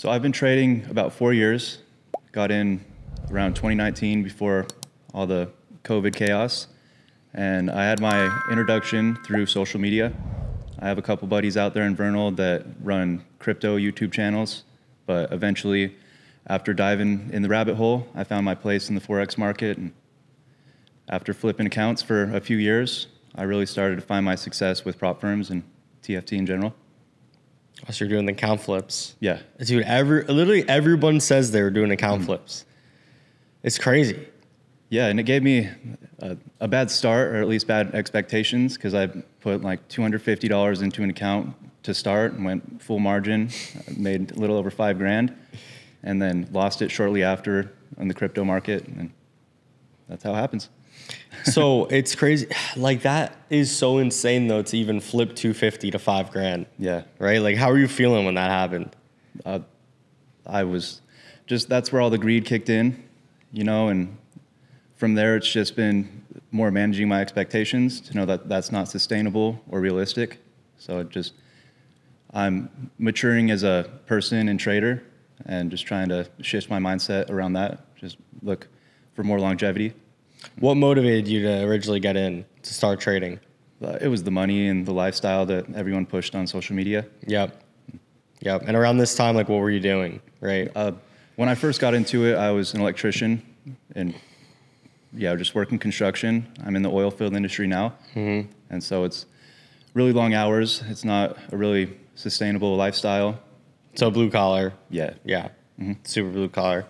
So I've been trading about four years. Got in around 2019 before all the COVID chaos. And I had my introduction through social media. I have a couple buddies out there in Vernal that run crypto YouTube channels, but eventually, after diving in the rabbit hole, I found my place in the Forex market. And after flipping accounts for a few years, I really started to find my success with prop firms and TFT in general. So you're doing the count flips. Yeah. Dude, every literally everyone says they were doing account mm-hmm. flips. It's crazy. Yeah, and it gave me a, a bad start, or at least bad expectations, because I put like $250 into an account to start and went full margin, made a little over five grand, and then lost it shortly after in the crypto market, and that's how it happens. So it's crazy. Like that is so insane though to even flip 250 to five grand. Yeah, Right? Like how are you feeling when that happened? Uh, I was just that's where all the greed kicked in, you know, and from there it's just been more managing my expectations to know that that's not sustainable or realistic. So it just I'm maturing as a person and trader and just trying to shift my mindset around that. Just look for more longevity. What motivated you to originally get in to start trading? Uh, it was the money and the lifestyle that everyone pushed on social media. Yep. Yep. And around this time, like what were you doing? Right. Uh, when I first got into it, I was an electrician and yeah, just working construction. I'm in the oil field industry now, mm-hmm. and so it's really long hours. It's not a really sustainable lifestyle. So blue collar. Yeah, Yeah. Super blue collar.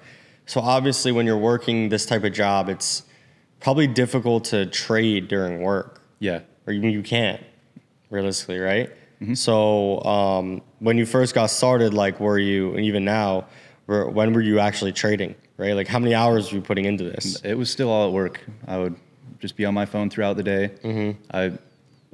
So obviously when you're working this type of job, it's probably difficult to trade during work. yeah. Or you, you can't realistically, right? So um, when you first got started, like were you, and even now, were, when were you actually trading, right? Like how many hours were you putting into this? It was still all at work. I would just be on my phone throughout the day. Mm-hmm. I,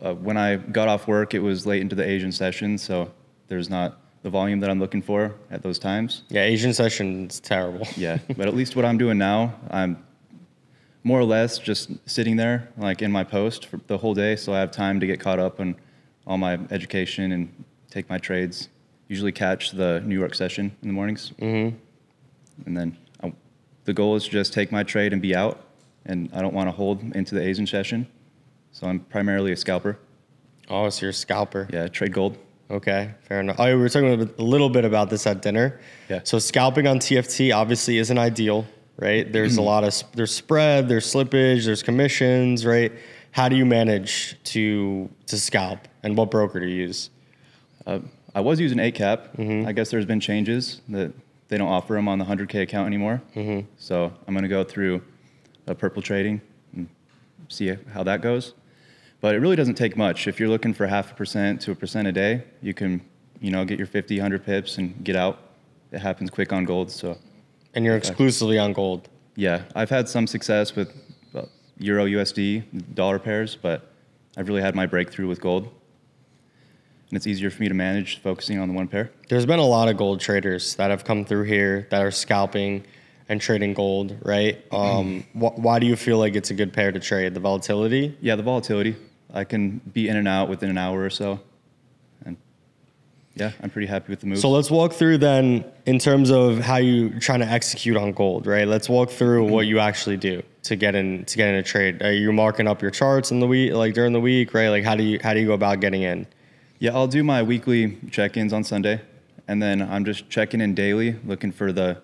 uh, when I got off work, it was late into the Asian session, so there's not the volume that I'm looking for at those times. Yeah, Asian session's terrible. Yeah, but at least what I'm doing now, I'm more or less just sitting there, like in my post for the whole day, so I have time to get caught up on all my education and take my trades. Usually catch the New York session in the mornings, mm-hmm. and then I, the goal is to just take my trade and be out. And I don't want to hold into the Asian session, so I'm primarily a scalper. Oh, so you're a scalper. Yeah, trade gold. Okay, fair enough. Oh, we were talking a a little bit about this at dinner. Yeah. So scalping on TFT obviously isn't ideal, right? There's a lot of there's spread, there's slippage, there's commissions, right? How do you manage to to scalp, and what broker do you use? Uh, I was using Eightcap. I guess there's been changes that they don't offer them on the 100K account anymore. So I'm going to go through a purple trading and see how that goes. But it really doesn't take much. If you're looking for half a percent to a percent a day, you can, you know, get your 50, 100 pips and get out. It happens quick on gold. So And you're exclusively on gold. yeah, I've had some success with Euro USD dollar pairs, but I've really had my breakthrough with gold. And it's easier for me to manage focusing on the one pair. There's been a lot of gold traders that have come through here that are scalping and trading gold, right? Um, wh- why do you feel like it's a good pair to trade? The volatility? Yeah, the volatility. I can be in and out within an hour or so. And yeah, I'm pretty happy with the move. So let's walk through then in terms of how you trying to execute on gold, right? Let's walk through what you actually do to get in to get in a trade. Are you marking up your charts in the week, like during the week, right? Like how do you how do you go about getting in? yeah, I'll do my weekly check-ins on Sunday, and then I'm just checking in daily, looking for the.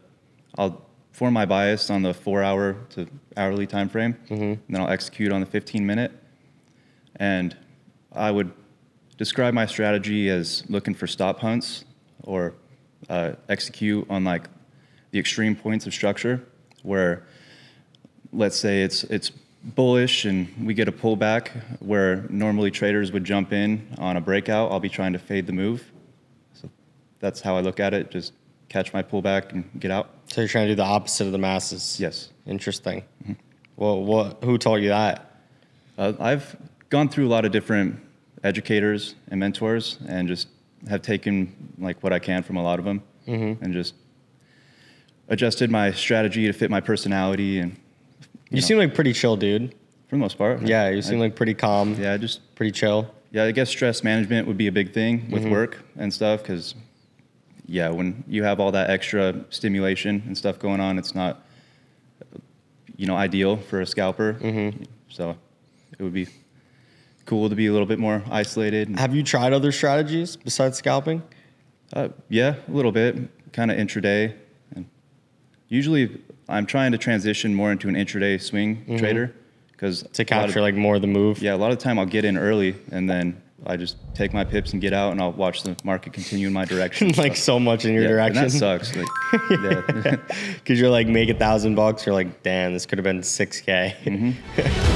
I'll form my bias on the four-hour to hourly time frame, mm-hmm. and then I'll execute on the 15-minute. And I would describe my strategy as looking for stop hunts or uh, execute on like the extreme points of structure where let's say it's it's bullish and we get a pullback where normally traders would jump in on a breakout, I'll be trying to fade the move. So that's how I look at it. Just catch my pullback and get out. So you're trying to do the opposite of the masses. Yes. Interesting. Well, what? Who told you that? Uh, I've gone through a lot of different educators and mentors and just have taken like what I can from a lot of them and just adjusted my strategy to fit my personality and You, know. seem like pretty chill, dude. for the most part. Yeah, you I- seem like pretty calm. yeah, just Pretty chill. Yeah, I guess stress management would be a big thing with work and stuff because yeah, when you have all that extra stimulation and stuff going on, it's not, you know, ideal for a scalper. Mm-hmm. So it would be cool to be a little bit more isolated. Have you tried other strategies besides scalping? Uh, yeah, a little bit, kind of intraday. And usually, I'm trying to transition more into an intraday swing trader because Mm-hmm. To capture like more of the move. yeah, a lot of the time I'll get in early and then I just take my pips and get out, and I'll watch the market continue in my direction. like so much in your yeah, direction. and that sucks. Like. Because you're like make a thousand bucks, you're like, damn, this could have been six K. Mm-hmm.